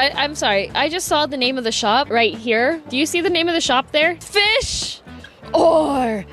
I, I'm sorry. I just saw the name of the shop right here. Do you see the name of the shop there? Fish or.